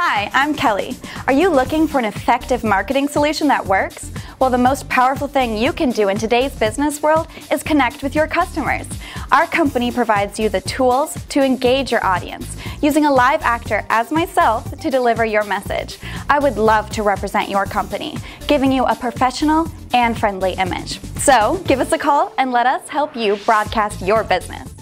Hi, I'm Kelly. Are you looking for an effective marketing solution that works? Well, the most powerful thing you can do in today's business world is connect with your customers. Our company provides you the tools to engage your audience, using a live actor as myself to deliver your message. I would love to represent your company, giving you a professional and friendly image. So give us a call and let us help you broadcast your business.